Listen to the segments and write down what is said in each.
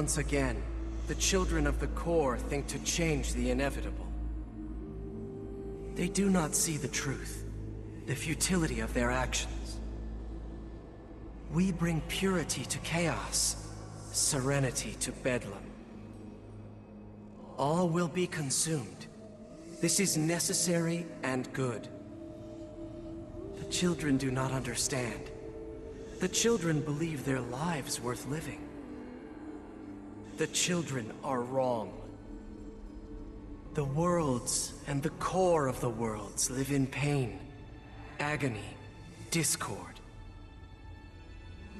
once again, the children of the core think to change the inevitable. They do not see the truth, the futility of their actions. We bring purity to chaos, serenity to bedlam. All will be consumed. This is necessary and good. The children do not understand. The children believe their lives worth living. The children are wrong. The worlds and the core of the worlds live in pain, agony, discord.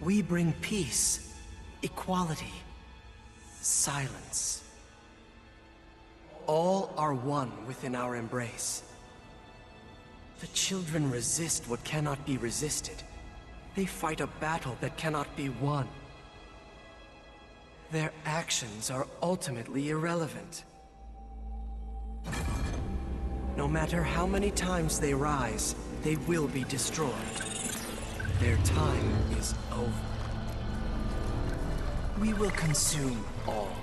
We bring peace, equality, silence. All are one within our embrace. The children resist what cannot be resisted. They fight a battle that cannot be won. Their actions are ultimately irrelevant. No matter how many times they rise, they will be destroyed. Their time is over. We will consume all.